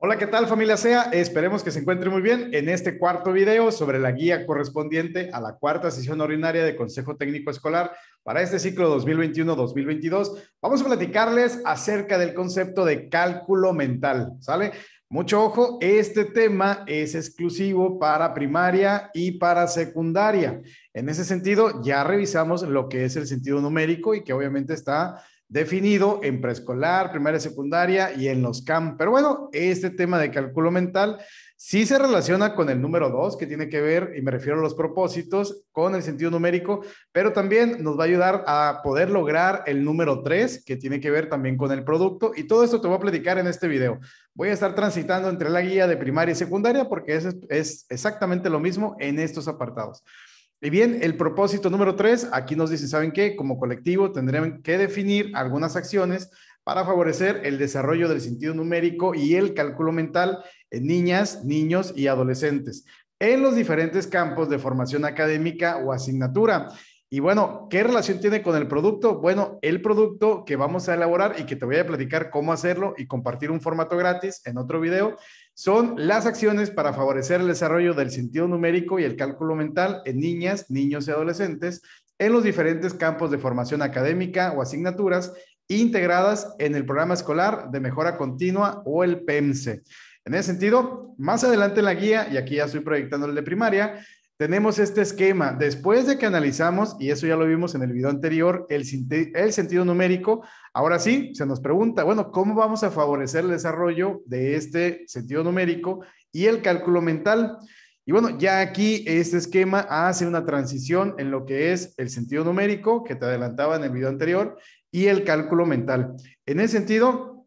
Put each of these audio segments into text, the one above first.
Hola, ¿qué tal familia SEA? Esperemos que se encuentre muy bien en este cuarto video sobre la guía correspondiente a la cuarta sesión ordinaria de Consejo Técnico Escolar para este ciclo 2021-2022. Vamos a platicarles acerca del concepto de cálculo mental, ¿sale? Mucho ojo, este tema es exclusivo para primaria y para secundaria. En ese sentido, ya revisamos lo que es el sentido numérico y que obviamente está definido en preescolar, primaria, secundaria y en los CAM. Pero bueno, este tema de cálculo mental sí se relaciona con el número dos, que tiene que ver, y me refiero a los propósitos, con el sentido numérico, pero también nos va a ayudar a poder lograr el número tres, que tiene que ver también con el producto. Y todo esto te voy a platicar en este video. Voy a estar transitando entre la guía de primaria y secundaria porque es, es exactamente lo mismo en estos apartados. Y bien, el propósito número tres, aquí nos dice, ¿saben qué? Como colectivo tendremos que definir algunas acciones para favorecer el desarrollo del sentido numérico y el cálculo mental en niñas, niños y adolescentes en los diferentes campos de formación académica o asignatura. Y bueno, ¿qué relación tiene con el producto? Bueno, el producto que vamos a elaborar y que te voy a platicar cómo hacerlo y compartir un formato gratis en otro video son las acciones para favorecer el desarrollo del sentido numérico y el cálculo mental en niñas, niños y adolescentes en los diferentes campos de formación académica o asignaturas integradas en el programa escolar de mejora continua o el PEMSE. En ese sentido, más adelante en la guía, y aquí ya estoy proyectando el de primaria, tenemos este esquema. Después de que analizamos, y eso ya lo vimos en el video anterior, el, el, sentido numérico, ahora sí, se nos pregunta, bueno, ¿cómo vamos a favorecer el desarrollo de este sentido numérico y el cálculo mental? Y bueno, ya aquí este esquema hace una transición en lo que es el sentido numérico, que te adelantaba en el video anterior, y el cálculo mental. En ese sentido,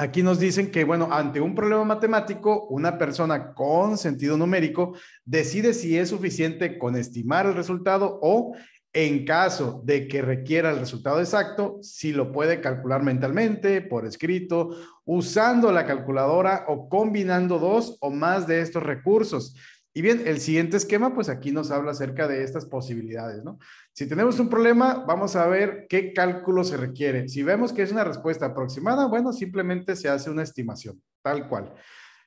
Aquí nos dicen que, bueno, ante un problema matemático, una persona con sentido numérico decide si es suficiente con estimar el resultado o, en caso de que requiera el resultado exacto, si lo puede calcular mentalmente, por escrito, usando la calculadora o combinando dos o más de estos recursos. Y bien, el siguiente esquema, pues aquí nos habla acerca de estas posibilidades, ¿no? Si tenemos un problema, vamos a ver qué cálculo se requiere. Si vemos que es una respuesta aproximada, bueno, simplemente se hace una estimación, tal cual.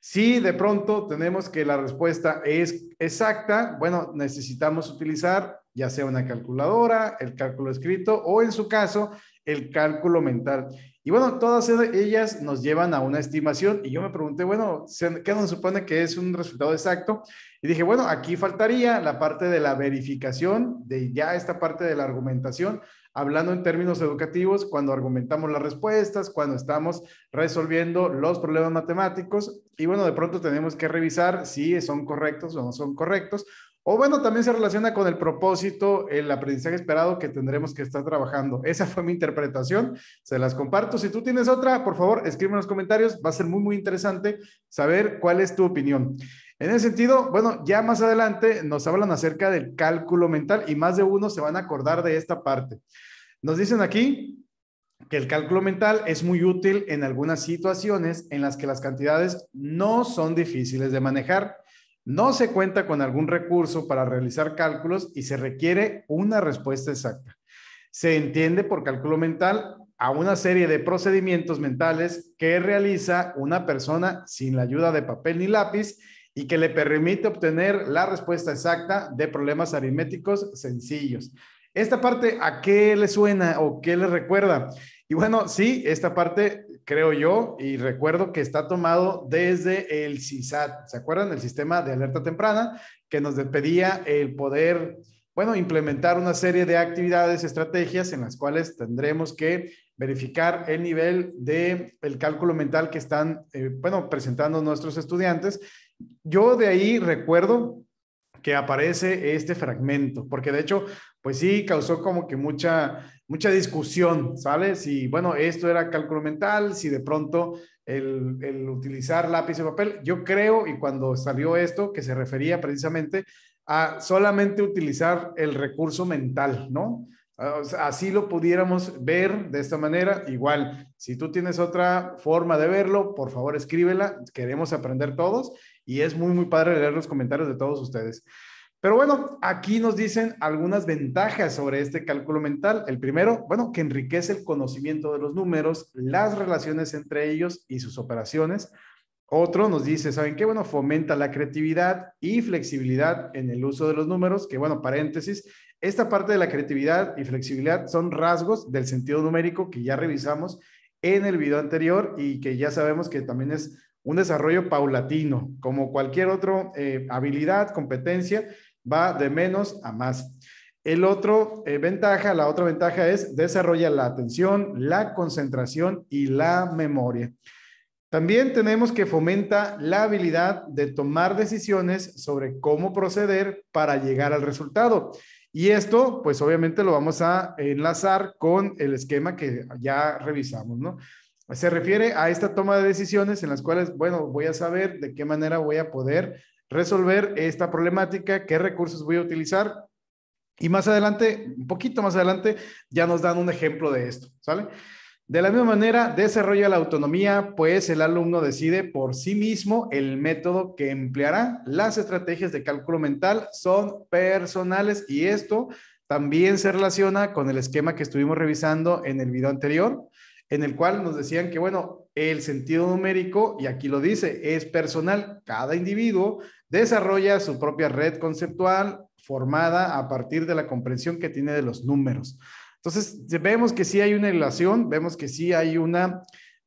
Si de pronto tenemos que la respuesta es exacta, bueno, necesitamos utilizar ya sea una calculadora, el cálculo escrito o en su caso, el cálculo mental. Y bueno, todas ellas nos llevan a una estimación y yo me pregunté, bueno, ¿qué nos supone que es un resultado exacto? Y dije, bueno, aquí faltaría la parte de la verificación, de ya esta parte de la argumentación, hablando en términos educativos, cuando argumentamos las respuestas, cuando estamos resolviendo los problemas matemáticos. Y bueno, de pronto tenemos que revisar si son correctos o no son correctos, o bueno, también se relaciona con el propósito, el aprendizaje esperado que tendremos que estar trabajando. Esa fue mi interpretación, se las comparto. Si tú tienes otra, por favor, escribe en los comentarios. Va a ser muy, muy interesante saber cuál es tu opinión. En ese sentido, bueno, ya más adelante nos hablan acerca del cálculo mental y más de uno se van a acordar de esta parte. Nos dicen aquí que el cálculo mental es muy útil en algunas situaciones en las que las cantidades no son difíciles de manejar no se cuenta con algún recurso para realizar cálculos y se requiere una respuesta exacta. Se entiende por cálculo mental a una serie de procedimientos mentales que realiza una persona sin la ayuda de papel ni lápiz y que le permite obtener la respuesta exacta de problemas aritméticos sencillos. Esta parte, ¿a qué le suena o qué le recuerda? Y bueno, sí, esta parte creo yo, y recuerdo que está tomado desde el CISAT, ¿se acuerdan? El sistema de alerta temprana que nos pedía el poder, bueno, implementar una serie de actividades, estrategias en las cuales tendremos que verificar el nivel de el cálculo mental que están, eh, bueno, presentando nuestros estudiantes. Yo de ahí recuerdo que aparece este fragmento, porque de hecho, pues sí, causó como que mucha, mucha discusión, ¿sabes? Si, bueno, esto era cálculo mental, si de pronto el, el, utilizar lápiz y papel, yo creo, y cuando salió esto, que se refería precisamente a solamente utilizar el recurso mental, ¿no? Así lo pudiéramos ver de esta manera. Igual, si tú tienes otra forma de verlo, por favor escríbela. Queremos aprender todos y es muy, muy padre leer los comentarios de todos ustedes. Pero bueno, aquí nos dicen algunas ventajas sobre este cálculo mental. El primero, bueno, que enriquece el conocimiento de los números, las relaciones entre ellos y sus operaciones. Otro nos dice, ¿saben qué? Bueno, fomenta la creatividad y flexibilidad en el uso de los números, que bueno, paréntesis, esta parte de la creatividad y flexibilidad son rasgos del sentido numérico que ya revisamos en el video anterior y que ya sabemos que también es un desarrollo paulatino, como cualquier otra eh, habilidad, competencia, va de menos a más. El otro eh, ventaja, la otra ventaja es desarrolla la atención, la concentración y la memoria. También tenemos que fomenta la habilidad de tomar decisiones sobre cómo proceder para llegar al resultado. Y esto, pues obviamente lo vamos a enlazar con el esquema que ya revisamos, ¿no? Se refiere a esta toma de decisiones en las cuales, bueno, voy a saber de qué manera voy a poder resolver esta problemática, qué recursos voy a utilizar. Y más adelante, un poquito más adelante, ya nos dan un ejemplo de esto, ¿sale? De la misma manera, desarrolla la autonomía, pues el alumno decide por sí mismo el método que empleará. Las estrategias de cálculo mental son personales y esto también se relaciona con el esquema que estuvimos revisando en el video anterior, en el cual nos decían que, bueno, el sentido numérico, y aquí lo dice, es personal. Cada individuo desarrolla su propia red conceptual formada a partir de la comprensión que tiene de los números. Entonces, vemos que sí hay una relación, vemos que sí hay una,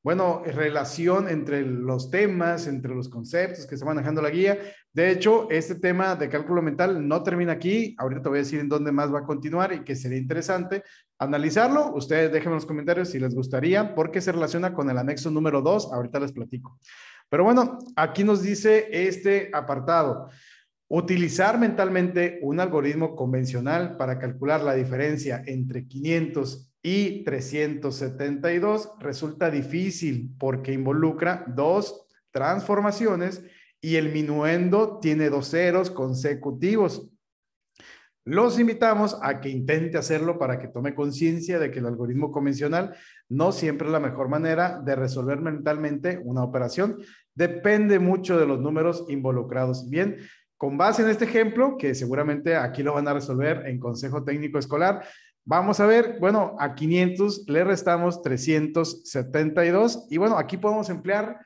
bueno, relación entre los temas, entre los conceptos que está manejando la guía. De hecho, este tema de cálculo mental no termina aquí. Ahorita te voy a decir en dónde más va a continuar y que sería interesante analizarlo. Ustedes déjenme en los comentarios si les gustaría, porque se relaciona con el anexo número 2. Ahorita les platico. Pero bueno, aquí nos dice este apartado. Utilizar mentalmente un algoritmo convencional para calcular la diferencia entre 500 y 372 resulta difícil porque involucra dos transformaciones y el minuendo tiene dos ceros consecutivos. Los invitamos a que intente hacerlo para que tome conciencia de que el algoritmo convencional no siempre es la mejor manera de resolver mentalmente una operación. Depende mucho de los números involucrados. Bien, con base en este ejemplo, que seguramente aquí lo van a resolver en Consejo Técnico Escolar, vamos a ver, bueno, a 500 le restamos 372 y bueno, aquí podemos emplear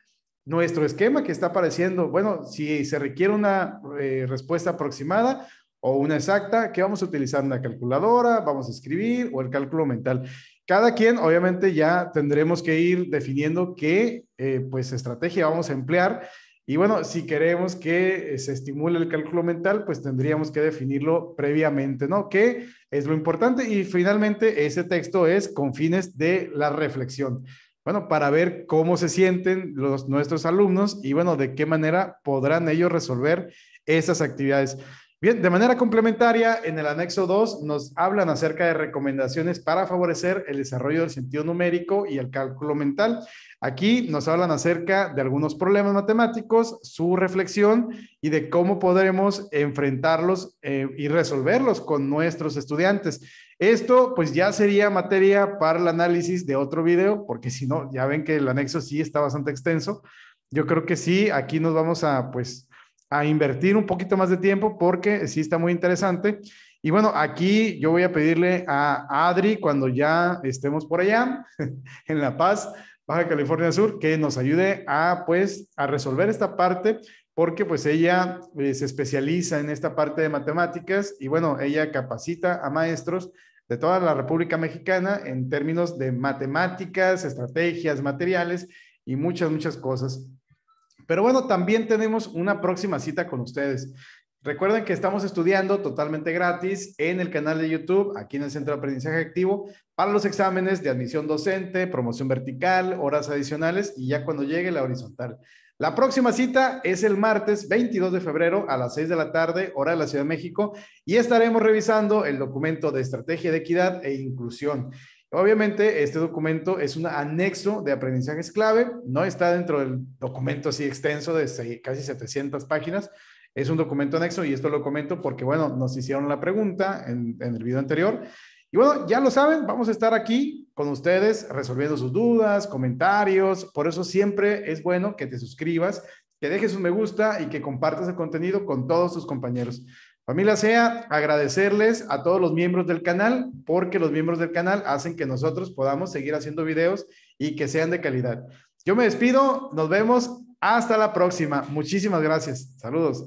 nuestro esquema que está apareciendo. Bueno, si se requiere una eh, respuesta aproximada o una exacta, ¿qué vamos a utilizar? ¿Una calculadora? ¿Vamos a escribir? ¿O el cálculo mental? Cada quien, obviamente, ya tendremos que ir definiendo qué, eh, pues, estrategia vamos a emplear y bueno, si queremos que eh, se estimule el cálculo mental, pues tendríamos que definirlo previamente, ¿no? ¿Qué es lo importante? Y finalmente, ese texto es con fines de la reflexión. Bueno, para ver cómo se sienten los, nuestros alumnos y bueno, de qué manera podrán ellos resolver esas actividades. Bien, de manera complementaria, en el anexo 2 nos hablan acerca de recomendaciones para favorecer el desarrollo del sentido numérico y el cálculo mental. Aquí nos hablan acerca de algunos problemas matemáticos, su reflexión y de cómo podremos enfrentarlos eh, y resolverlos con nuestros estudiantes. Esto pues ya sería materia para el análisis de otro video, porque si no, ya ven que el anexo sí está bastante extenso. Yo creo que sí, aquí nos vamos a pues a invertir un poquito más de tiempo porque sí está muy interesante. Y bueno, aquí yo voy a pedirle a Adri, cuando ya estemos por allá, en La Paz, Baja California Sur, que nos ayude a, pues, a resolver esta parte, porque pues ella eh, se especializa en esta parte de matemáticas y bueno, ella capacita a maestros de toda la República Mexicana en términos de matemáticas, estrategias, materiales y muchas, muchas cosas. Pero bueno, también tenemos una próxima cita con ustedes. Recuerden que estamos estudiando totalmente gratis en el canal de YouTube, aquí en el Centro de Aprendizaje Activo, para los exámenes de admisión docente, promoción vertical, horas adicionales y ya cuando llegue la horizontal. La próxima cita es el martes 22 de febrero a las 6 de la tarde, hora de la Ciudad de México, y estaremos revisando el documento de estrategia de equidad e inclusión. Obviamente, este documento es un anexo de aprendizajes clave, no está dentro del documento así extenso de casi 700 páginas, es un documento anexo y esto lo comento porque, bueno, nos hicieron la pregunta en, el video anterior. Y bueno, ya lo saben, vamos a estar aquí con ustedes resolviendo sus dudas, comentarios. Por eso siempre es bueno que te suscribas, que dejes un me gusta y que compartas el contenido con todos tus compañeros. Familia SEA, agradecerles a todos los miembros del canal, porque los miembros del canal hacen que nosotros podamos seguir haciendo videos y que sean de calidad. Yo me despido, nos vemos Hasta la próxima. Muchísimas gracias. Saludos.